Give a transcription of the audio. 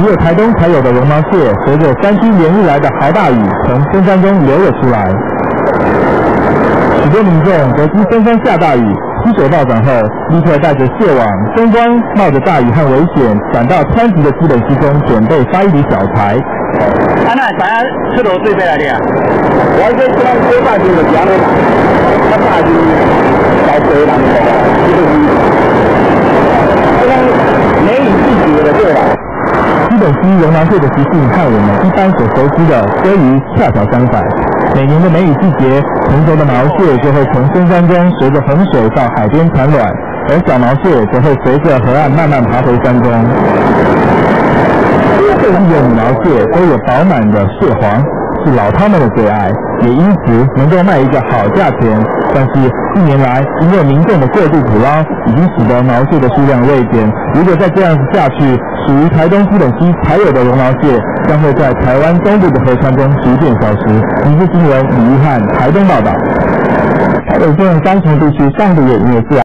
只有台东才有的绒毛蟹，随着山区连日来的豪大雨，从深山中流了出来。许多民众得知深山下大雨，溪水暴涨后，立刻带着蟹网、灯光，冒着大雨和危险，赶到湍急的基本溪中，准备发一笔小财。啊，那大家出头最来的啊？我这这这大就是这样的，他大就到水上面了，这个是，这个梅雨季节的对吧？基本溪绒毛蟹的习性和我们一般所熟知的鲑鱼恰巧相反。每年的梅雨季节，成熟的毛蟹就会从深山中随着洪水到海边产卵，而小毛蟹则会随着河岸慢慢爬回山中。这季的母毛蟹都有饱满的蟹黄，是老饕们的最爱，也因此能够卖一个好价钱。但是近年来，因为民众的过度捕捞，已经使得毛蟹的数量锐减。如果再这样子下去，属于台东基本溪才有的绒毛蟹，将会在台湾东部的河川中逐渐消失。《民事新闻》李玉汉台东报道。台北县三重地区上个月因为自然